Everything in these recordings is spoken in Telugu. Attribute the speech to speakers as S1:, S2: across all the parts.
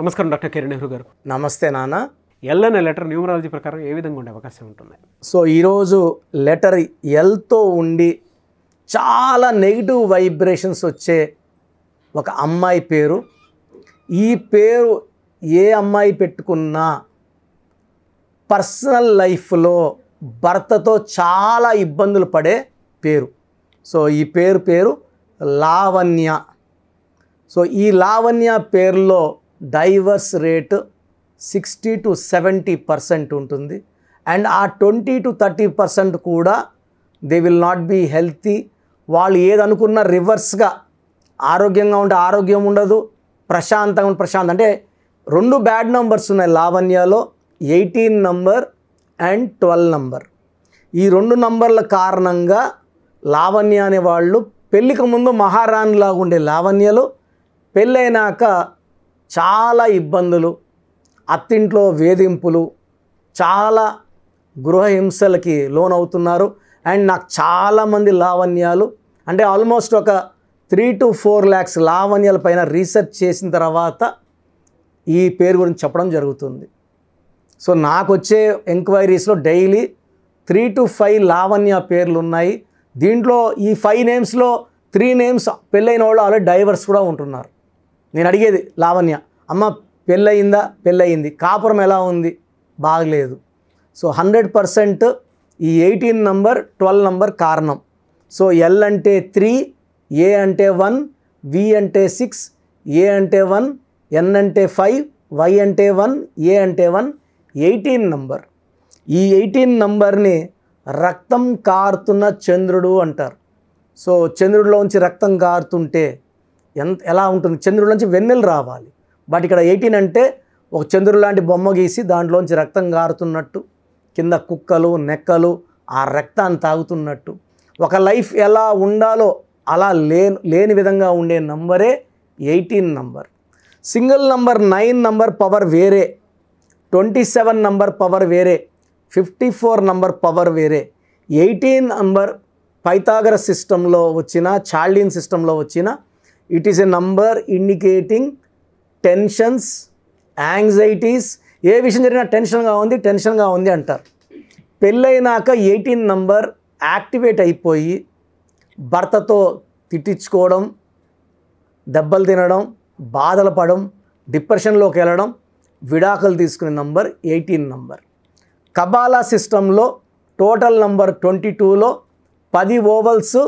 S1: నమస్కారం డాక్టర్ కిరణ్ నెహ్రూ గారు.
S2: నమస్తే నాన్న.
S1: ఎల్ అనే లెటర్ న్యూమరాలజీ ప్రకారం ఏ విధంగా ఉండే అవకాశం ఉంటుంది?
S2: సో ఈరోజు లెటర్ ఎల్తో ఉండి చాలా నెగిటివ్ వైబ్రేషన్స్ వచ్చే ఒక అమ్మాయి పేరు. ఈ పేరు ఏ అమ్మాయి పెట్టుకున్నా పర్సనల్ లైఫ్లో భర్తతో చాలా ఇబ్బందులు పడే పేరు. సో ఈ పేరు పేరు లావణ్య. సో ఈ లావణ్య పేరులో divorce rate sixty to seventy percent ఉంటుంది. అండ్ ఆ ట్వంటీ టు థర్టీ పర్సెంట్ కూడా they will not be healthy. వాళ్ళు ఏదనుకున్న రివర్స్గా ఆరోగ్యంగా ఉంటే ఆరోగ్యం ఉండదు ప్రశాంతంగా ఉంటే ప్రశాంతం అంటే రెండు బ్యాడ్ నంబర్స్ ఉన్నాయి లావణ్యలో eighteen number and twelve number. ఈ రెండు నంబర్ల కారణంగా లావణ్య అనే వాళ్ళు పెళ్ళికి ముందు మహారాణిలాగా ఉండే లావణ్యలు పెళ్ళైనాక చాలా ఇబ్బందులు అత్తింట్లో వేధింపులు చాలా గృహహింసలకి లోనవుతున్నారు. అండ్ నాకు చాలామంది లావణ్యాలు అంటే ఆల్మోస్ట్ ఒక త్రీ టు ఫోర్ ల్యాక్స్ లావణ్యాల పైన రీసెర్చ్ చేసిన తర్వాత ఈ పేరు గురించి చెప్పడం జరుగుతుంది. సో నాకు వచ్చే ఎంక్వైరీస్లో daily three to five Lavanya పేర్లు ఉన్నాయి దీంట్లో ఈ ఫైవ్ నేమ్స్లో త్రీ నేమ్స్ పెళ్ళైన వాళ్ళు ఆల్రెడీ డైవర్స్ కూడా ఉంటున్నారు. నేను అడిగేది లావణ్య అమ్మ పెళ్ళయిందా? పెళ్ళయింది. కాపురం ఎలా ఉంది? బాగలేదు. సో హండ్రెడ్ పర్సెంట్ ఈ ఎయిటీన్ నంబర్ ట్వెల్వ్ నంబర్ కారణం. సో ఎల్ అంటే త్రీ ఏ అంటే వన్ వి అంటే సిక్స్ ఏ అంటే వన్ ఎన్ అంటే ఫైవ్ వై అంటే వన్ ఏ అంటే వన్ ఎయిటీన్ నంబర్. ఈ ఎయిటీన్ నంబర్ని రక్తం కారుతున్న చంద్రుడు అంటారు. సో చంద్రుడిలోంచి రక్తం కారుతుంటే ఎంత ఎలా ఉంటుంది? చంద్రుడిలోంచి వెన్నెలు రావాలి. బట్ ఇక్కడ ఎయిటీన్ అంటే ఒక చంద్రుడు లాంటి బొమ్మ గీసి దాంట్లోంచి రక్తం కారుతున్నట్టు కింద కుక్కలు నెక్కలు ఆ రక్తాన్ని తాగుతున్నట్టు. ఒక లైఫ్ ఎలా ఉండాలో అలా లేని లేని విధంగా ఉండే నంబరే eighteen number. Single number nine number power వేరే ట్వంటీ సెవెన్ నంబర్ పవర్ వేరే ఫిఫ్టీ ఫోర్ నంబర్ పవర్ వేరే. ఎయిటీన్ నంబర్ పైతాగర సిస్టంలో వచ్చిన చాల్డిన్ సిస్టంలో వచ్చిన it is a number indicating tensions anxieties ఏ విషయం జరిగినా టెన్షన్గా ఉంది టెన్షన్గా ఉంది అంటారు. పెళ్ళైనాక ఎయిటీన్ నంబర్ యాక్టివేట్ అయిపోయి భర్తతో తిట్టించుకోవడం దెబ్బలు తినడం బాధలు పడడం డిప్రెషన్లోకి వెళ్ళడం విడాకులు తీసుకునే నంబర్ ఎయిటీన్ నంబర్ కబాలా సిస్టంలో టోటల్ నంబర్ ట్వంటీ టూలో పది ఓవల్స్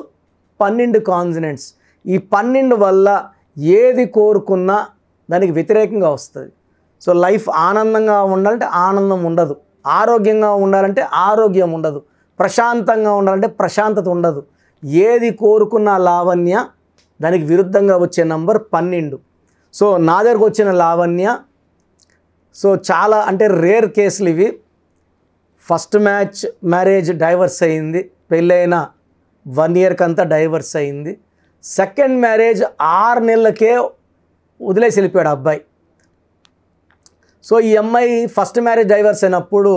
S2: పన్నెండు కాన్సినెంట్స్ ఈ పన్నెండు వల్ల ఏది కోరుకున్నా దానికి వ్యతిరేకంగా వస్తుంది. సో లైఫ్ ఆనందంగా ఉండాలంటే ఆనందం ఉండదు. ఆరోగ్యంగా ఉండాలంటే ఆరోగ్యం ఉండదు. ప్రశాంతంగా ఉండాలంటే ప్రశాంతత ఉండదు. ఏది కోరుకున్న లావణ్య దానికి విరుద్ధంగా వచ్చే నంబర్ పన్నెండు. సో నా దగ్గరకు వచ్చిన లావణ్య సో చాలా అంటే రేర్ కేసులు ఇవి. ఫస్ట్ మ్యాచ్ మ్యారేజ్ డైవర్స్ అయింది. పెళ్ళైన వన్ ఇయర్కి అంతా డైవర్స్ అయింది. సెకండ్ మ్యారేజ్ ఆరు నెలలకే వదిలేసి వెళ్ళిపోయాడు అబ్బాయి. సో ఈ అమ్మాయి ఫస్ట్ మ్యారేజ్ డైవర్స్ అయినప్పుడు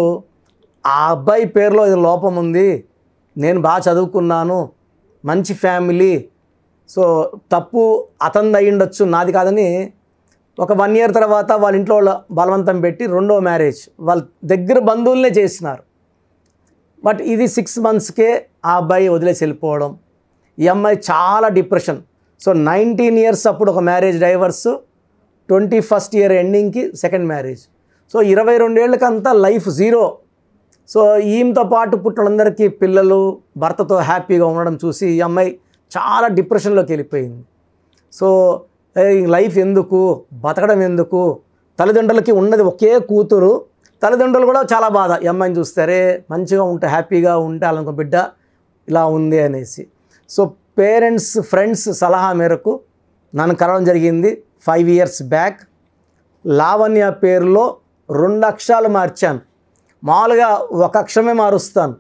S2: ఆ అబ్బాయి పేరులో ఇది లోపం ఉంది నేను బాగా చదువుకున్నాను మంచి ఫ్యామిలీ సో తప్పు అతంది అయ్యుండొచ్చు నాది కాదని ఒక వన్ ఇయర్ తర్వాత వాళ్ళ ఇంట్లో వాళ్ళ బలవంతం పెట్టి రెండో మ్యారేజ్ వాళ్ళ దగ్గర బంధువులనే చేసినారు. బట్ ఇది సిక్స్ మంత్స్కే ఆ అబ్బాయి వదిలేసి వెళ్ళిపోవడం. ఈ అమ్మాయి చాలా డిప్రెషన్. సో నైన్టీన్ ఇయర్స్ అప్పుడు ఒక marriage divorce twenty first year ఎండింగ్కి second marriage. So ఇరవై రెండేళ్ళకంతా లైఫ్ జీరో. సో ఈమెతో పాటు పుట్టినందరికీ పిల్లలు భర్తతో హ్యాపీగా ఉండడం చూసి ఈ అమ్మాయి చాలా డిప్రెషన్లోకి వెళ్ళిపోయింది. సో లైఫ్ ఎందుకు? బతకడం ఎందుకు? తల్లిదండ్రులకి ఉన్నది ఒకే కూతురు. తల్లిదండ్రులు కూడా చాలా బాధ. ఈ అమ్మాయిని చూస్తారే మంచిగా ఉంటే హ్యాపీగా ఉంటే వాళ్ళ బిడ్డ ఇలా ఉంది అనేసి. సో పేరెంట్స్ ఫ్రెండ్స్ సలహా మేరకు నన్ను కలవడం జరిగింది ఫైవ్ ఇయర్స్ బ్యాక్. లావణ్య పేరులో రెండు అక్షరాలు మార్చాను. మామూలుగా ఒక అక్షరమే మారుస్తాను.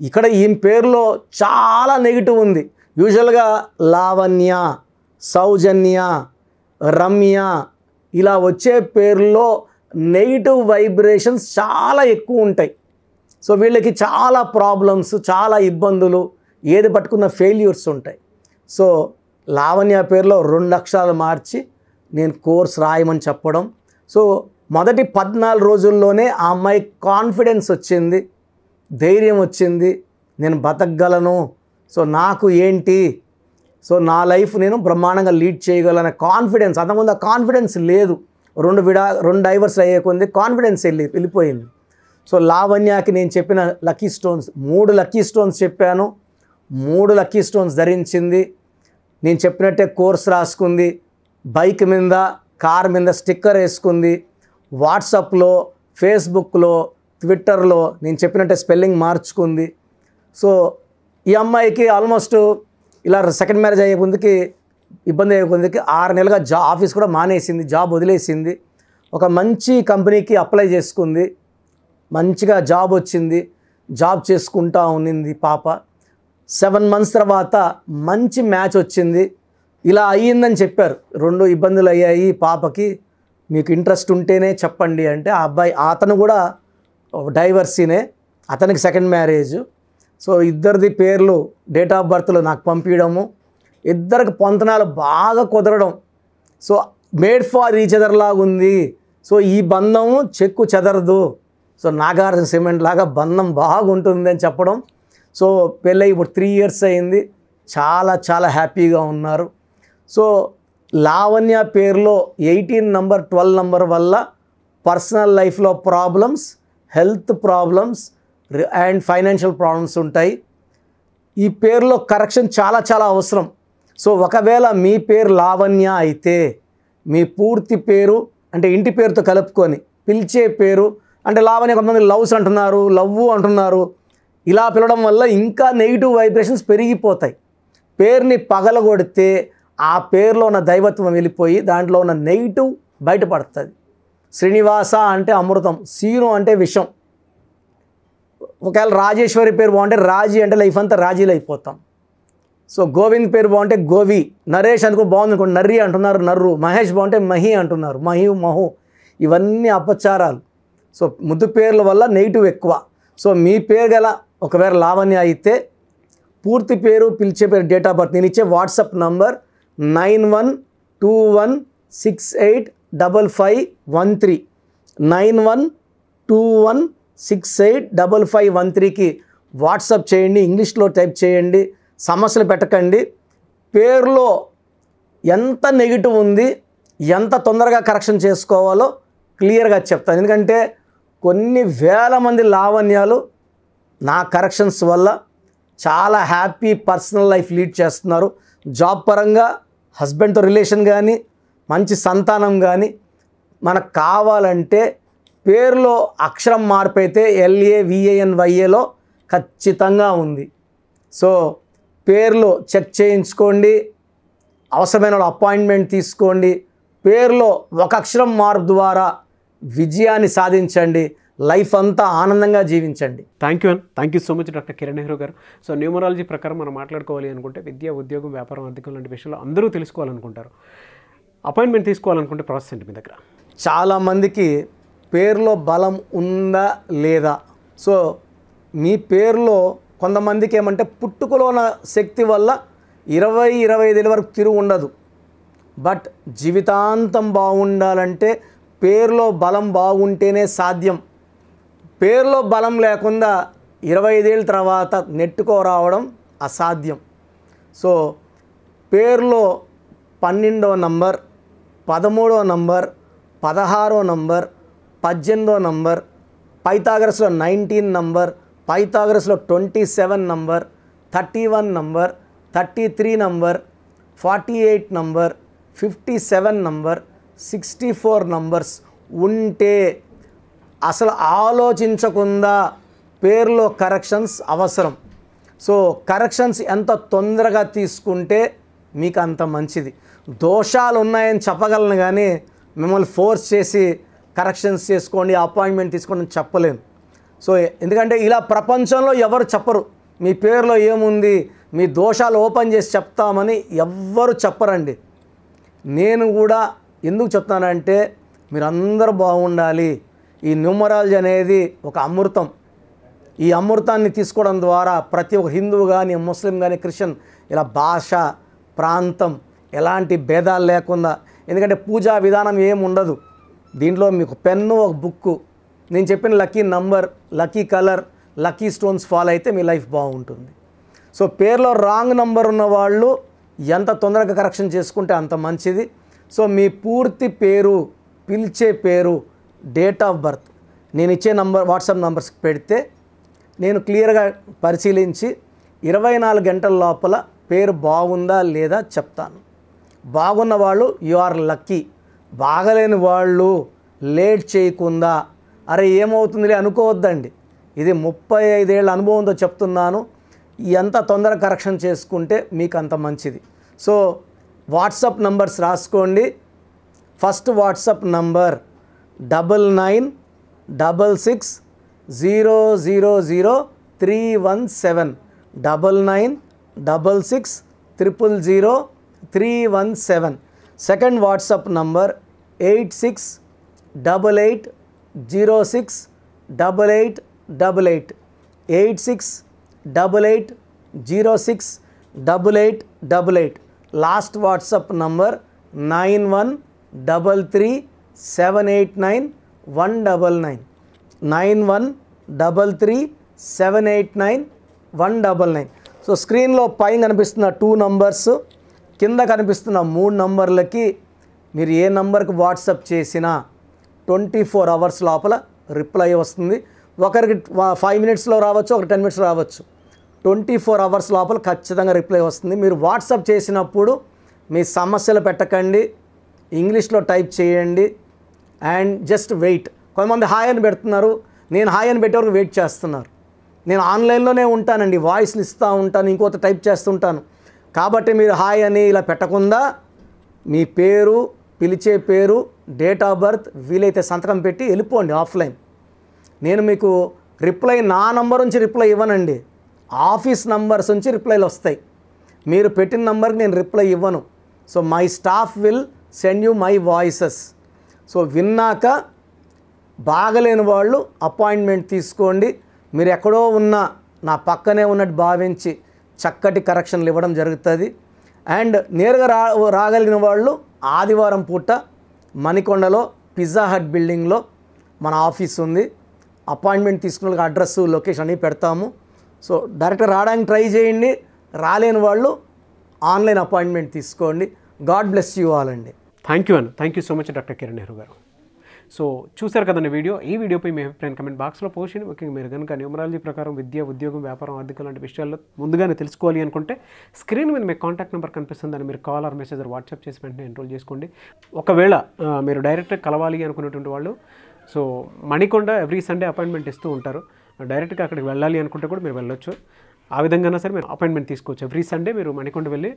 S2: ఇక్కడ ఈ పేరులో చాలా నెగిటివ్ ఉంది. యూజువల్గా లావణ్య సౌజన్య రమ్య ఇలా వచ్చే పేర్లో నెగిటివ్ వైబ్రేషన్స్ చాలా ఎక్కువ ఉంటాయి. సో వీళ్ళకి చాలా ప్రాబ్లమ్స్ చాలా ఇబ్బందులు. ఏది పట్టుకున్న ఫెయిల్యూర్స్ ఉంటాయి. సో లావణ్య పేరులో రెండు అక్షరాలు మార్చి నేను కోర్స్ రాయమని చెప్పడం. సో మొదటి పద్నాలుగు రోజుల్లోనే ఆ అమ్మాయి కాన్ఫిడెన్స్ వచ్చింది ధైర్యం వచ్చింది నేను బతకగలను. సో నాకు ఏంటి? సో నా లైఫ్ నేను బ్రహ్మాండంగా లీడ్ చేయగలనే కాన్ఫిడెన్స్ అంతకుముందు ఆ కాన్ఫిడెన్స్ లేదు. రెండు విడా రెండు డైవర్స్ అయ్యే కొంది కాన్ఫిడెన్స్ వెళ్ళి వెళ్ళిపోయింది. సో లావణ్యకి నేను చెప్పిన లక్కీ స్టోన్స్ మూడు లక్కీ స్టోన్స్ చెప్పాను. మూడు లక్కీ స్టోన్స్ ధరించింది. నేను చెప్పినట్టే కోర్స్ రాసుకుంది. బైక్ మీద కార్ మీద స్టిక్కర్ వేసుకుంది. వాట్సాప్లో ఫేస్బుక్లో ట్విట్టర్లో నేను చెప్పినట్టే స్పెల్లింగ్ మార్చుకుంది. సో ఈ అమ్మాయికి ఆల్మోస్ట్ ఇలా సెకండ్ మ్యారేజ్ అయ్యే ముందుకి ఇబ్బంది అయ్యే ముందుకి ఆరు నెలలుగా జా ఆఫీస్ కూడా మానేసింది జాబ్ వదిలేసింది. ఒక మంచి కంపెనీకి అప్లై చేసుకుంది. మంచిగా జాబ్ వచ్చింది. జాబ్ చేసుకుంటా ఉన్నింది పాప. సెవెన్ మంత్స్ తర్వాత మంచి మ్యాచ్ వచ్చింది. ఇలా అయ్యిందని చెప్పారు. రెండు ఇబ్బందులు అయ్యాయి పాపకి. మీకు ఇంట్రెస్ట్ ఉంటేనే చెప్పండి అంటే ఆ అబ్బాయి అతను కూడా డైవర్సీనే. అతనికి సెకండ్ మ్యారేజ్. సో ఇద్దరిది పేర్లు డేట్ ఆఫ్ బర్త్లు నాకు పంపించడము. ఇద్దరికి పొంతనాలు బాగా కుదరడం. So made for each other లాగా ఉంది. సో ఈ బంధం చెక్కు చెదరదు. సో నాగార్జున సిమెంట్ లాగా బంధం బాగుంటుంది అని చెప్పడం. సో పెళ్ళై ఇప్పుడు త్రీ ఇయర్స్ అయింది. చాలా చాలా హ్యాపీగా ఉన్నారు. సో లావణ్య పేరులో ఎయిటీన్ నంబర్ ట్వెల్వ్ నంబర్ వల్ల పర్సనల్ లైఫ్లో problems health problems and financial problems ఉంటాయి. ఈ పేరులో కరెక్షన్ చాలా చాలా అవసరం. సో ఒకవేళ మీ పేరు లావణ్య అయితే మీ పూర్తి పేరు అంటే ఇంటి పేరుతో కలుపుకొని పిలిచే పేరు అంటే లావణ్య కొంతమంది లవ్స్ అంటున్నారు లవ్ అంటున్నారు ఇలా పిలవడం వల్ల ఇంకా నెగిటివ్ వైబ్రేషన్స్ పెరిగిపోతాయి. పేరుని పగలగొడితే ఆ పేరులో ఉన్న దైవత్వం వెళ్ళిపోయి దాంట్లో ఉన్న నెగిటివ్ బయటపడుతుంది. శ్రీనివాస అంటే అమృతం సీను అంటే విషం. ఒకవేళ రాజేశ్వరి పేరు బాగుంటే రాజీ అంటే లైఫ్ అంతా రాజీలు అయిపోతాం. సో గోవింద్ పేరు బాగుంటే గోవి నరేష్ అనుకో బాగుంది అనుకో నర్రి అంటున్నారు నర్రు మహేష్ బాగుంటే మహి అంటున్నారు మహి మహు ఇవన్నీ అపచారాలు. సో ముద్దు పేర్ల వల్ల నెగిటివ్ ఎక్కువ. సో మీ పేరు గల ఒకవేళ లావణ్య అయితే పూర్తి పేరు పిలిచే పేరు డేట్ ఆఫ్ బర్త్ నేను ఇచ్చే WhatsApp number nine one two one six eight double five one three. Nine one two one six eight double five one త్రీకి వాట్సాప్ చేయండి ఇంగ్లీష్లో టైప్ చేయండి సమస్యలు పెట్టకండి. పేరులో ఎంత నెగిటివ్ ఉంది ఎంత తొందరగా కరెక్షన్ చేసుకోవాలో క్లియర్గా చెప్తాను. ఎందుకంటే కొన్ని వేల మంది లావణ్యాలు నా కరెక్షన్స్ వల్ల చాలా హ్యాపీ పర్సనల్ లైఫ్ లీడ్ చేస్తున్నారు. జాబ్ పరంగా హస్బెండ్తో రిలేషన్ కానీ మంచి సంతానం కానీ మనకు కావాలంటే పేరులో అక్షరం మార్పు అయితే ఎల్ఏ విఏఎన్ వైఏలో ఖచ్చితంగా ఉంది. సో పేర్లో చెక్ చేయించుకోండి అవసరమైన అపాయింట్మెంట్ తీసుకోండి పేర్లో ఒక అక్షరం మార్పు ద్వారా విజయాన్ని సాధించండి. లైఫ్ అంతా ఆనందంగా జీవించండి.
S1: Thank you and thank you so much doctor Kiran Nehru garu. So numerology ప్రకారం మనం మాట్లాడుకోవాలి అనుకుంటే విద్య ఉద్యోగం వ్యాపారం ఆర్థికం లాంటి విషయాలు అందరూ తెలుసుకోవాలనుకుంటారు. అపాయింట్మెంట్ తీసుకోవాలనుకుంటే ప్రాసెస్ ఏంటి మీ దగ్గర?
S2: చాలామందికి పేరులో బలం ఉందా లేదా? సో మీ పేరులో కొంతమందికి ఏమంటే పుట్టుకలో ఉన్న శక్తి వల్ల ఇరవై ఇరవై ఐదు వరకు తిరుగు ఉండదు. బట్ జీవితాంతం బాగుండాలంటే పేరులో బలం బాగుంటేనే సాధ్యం. పేరులో బలం లేకుండా ఇరవై ఐదేళ్ళ తర్వాత నెట్టుకో రావడం అసాధ్యం. సో పేరులో పన్నెండో నంబర్ పదమూడో నంబర్ పదహారో నంబర్ పద్దెనిమిదో నంబర్ పైథాగరస్లో nineteen number పైథాగరస్లో twenty seven number thirty one number thirty three number forty eight number fifty seven number sixty four numbers ఉంటే అసలు ఆలోచించకుండా పేరులో కరెక్షన్స్ అవసరం. సో కరెక్షన్స్ ఎంత తొందరగా తీసుకుంటే మీకు అంత మంచిది. దోషాలు ఉన్నాయని చెప్పగలను కానీ మిమ్మల్ని ఫోర్స్ చేసి కరెక్షన్స్ చేసుకోండి అపాయింట్మెంట్ తీసుకోండి చెప్పలేను. సో ఎందుకంటే ఇలా ప్రపంచంలో ఎవరు చెప్పరు. మీ పేరులో ఏముంది మీ దోషాలు ఓపెన్ చేసి చెప్తామని ఎవ్వరు చెప్పరండి. నేను కూడా ఎందుకు చెప్తానంటే మీరందరూ బాగుండాలి. ఈ న్యూమరాలజీ అనేది ఒక అమృతం. ఈ అమృతాన్ని తీసుకోవడం ద్వారా ప్రతి ఒక్క హిందువు కానీ ముస్లిం కానీ క్రిస్టియన్ ఇలా భాష ప్రాంతం ఎలాంటి భేదాలు లేకుండా ఎందుకంటే పూజా విధానం ఏం ఉండదు. దీంట్లో మీకు పెన్ను ఒక బుక్కు నేను చెప్పిన lucky number lucky colour lucky stones follow అయితే మీ లైఫ్ బాగుంటుంది. సో పేర్లో రాంగ్ నంబర్ ఉన్న వాళ్ళు ఎంత తొందరగా కరెక్షన్ చేసుకుంటే అంత మంచిది. సో మీ పూర్తి పేరు పిలిచే పేరు డేట్ ఆఫ్ బర్త్. నేను ఇచ్చే నంబర్ వాట్సాప్ నంబర్స్ పెడితే నేను క్లియర్గా పరిశీలించి ఇరవై నాలుగు గంటల లోపల పేరు బాగుందా లేదా చెప్తాను. బాగున్న వాళ్ళు యు ఆర్ లక్కీ. బాగలేని వాళ్ళు లేట్ చేయకుండా. అరే ఏమవుతుందిలే అనుకోవద్దండి. ఇది ముప్పై ఐదేళ్ళ అనుభవంతో చెప్తున్నాను. ఎంత తొందర కరెక్షన్ చేసుకుంటే మీకు అంత మంచిది. సో వాట్సాప్ నంబర్స్ రాసుకోండి. First WhatsApp number double nine double six zero zero zero three one seven double nine double six triple zero three one seven. Second WhatsApp number eight six double eight zero six double eight double eight eight six double eight zero six double eight double eight. Last WhatsApp number nine one double three seven eight nine one double nine nine one double three seven eight nine one double nine so స్క్రీన్లో పైన కనిపిస్తున్న టూ నంబర్స్ కింద కనిపిస్తున్న మూడు నంబర్లకి మీరు ఏ నంబర్కి వాట్సప్ చేసినా ట్వంటీ ఫోర్ అవర్స్ లోపల రిప్లై వస్తుంది. ఒకరికి ఫైవ్ మినిట్స్లో రావచ్చు ఒక టెన్ మినిట్స్ రావచ్చు. ట్వంటీ ఫోర్ అవర్స్ లోపల ఖచ్చితంగా రిప్లై వస్తుంది. మీరు వాట్సప్ చేసినప్పుడు మీ సమస్యలు పెట్టకండి. ఇంగ్లీష్లో టైప్ చేయండి. And just wait. కొంతమంది హాయ్ అని పెడుతున్నారు. నేను హాయ్ అని పెట్టే వరకు వెయిట్ చేస్తున్నారు. నేను ఆన్లైన్లోనే ఉంటానండి. వాయిస్లు ఇస్తూ ఉంటాను. ఇంకొక టైప్ చేస్తుంటాను కాబట్టి మీరు హాయ్ అని ఇలా పెట్టకుండా మీ పేరు పిలిచే పేరు డేట్ ఆఫ్ బర్త్ వీలైతే సంతకం పెట్టి వెళ్ళిపోండి ఆఫ్లైన్. నేను మీకు రిప్లై నా నంబర్ నుంచి రిప్లై ఇవ్వనండి. ఆఫీస్ నంబర్స్ నుంచి రిప్లైలు వస్తాయి. మీరు పెట్టిన నంబర్కి నేను రిప్లై ఇవ్వను. So my staff will send you my voices. So విన్నాక బాగలేని వాళ్ళు అపాయింట్మెంట్ తీసుకోండి. మీరు ఎక్కడో ఉన్న నా పక్కనే ఉన్నట్టు భావించి చక్కటి కరెక్షన్లు ఇవ్వడం జరుగుతుంది. అండ్ నేరుగా రా రాగలిగిన వాళ్ళు ఆదివారం పూట మణికొండలో పిజ్జా హట్ బిల్డింగ్లో మన ఆఫీస్ ఉంది. అపాయింట్మెంట్ తీసుకున్న వాళ్ళకి అడ్రస్ లొకేషన్ అన్నీ పెడతాము. సో డైరెక్ట్గా రావడానికి ట్రై చేయండి. రాలేని వాళ్ళు ఆన్లైన్ అపాయింట్మెంట్ తీసుకోండి. గాడ్ బ్లెస్ యూ ఆల్ అండి.
S1: థ్యాంక్ యూ అన్న thank you so much doctor Kiran Nehru garu. So చూశారు కదండి వీడియో? ఈ వీడియోపై మీ అభిప్రాయం కమెంట్ బాక్స్లో పోస్ట్ చేయండి. ముఖ్యంగా మీరు కనుక న్యూమరాలజీ ప్రకారం విద్య ఉద్యోగం వ్యాపారం ఆర్థిక లాంటి విషయాల్లో ముందుగానే తెలుసుకోవాలి అనుకుంటే స్క్రీన్ మీద మీకు కాంటాక్ట్ నెంబర్ కనిపిస్తుంది. దాన్ని మీరు కాల్ ఆర్ మెసేజ్ వాట్సాప్ చేసి వెంటనే ఎన్రోల్ చేసుకోండి. ఒకవేళ మీరు డైరెక్ట్గా కలవాలి అనుకున్నటువంటి వాళ్ళు so Manikonda every Sunday appointment ఇస్తూ ఉంటారు. డైరెక్ట్గా అక్కడికి వెళ్ళాలి అనుకుంటే కూడా మీరు వెళ్ళొచ్చు. ఆ విధంగా సరే మీరు అపాయింట్మెంట్ తీసుకోవచ్చు. ఎవ్రీ సండే మీరు మణికొండ వెళ్ళి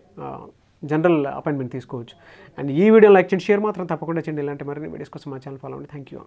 S1: జనరల్ అపాయింట్మెంట్ తీసుకోవచ్చు. అండ్ ఈ వీడియో లైక్ చేయండి షేర్ మాత్రం తప్పకుండా చేయండి. ఇలాంటి మరిన్ని వీడియోస్ కోసం మా ఛానల్ ఫాలో అవ్వండి. Thank you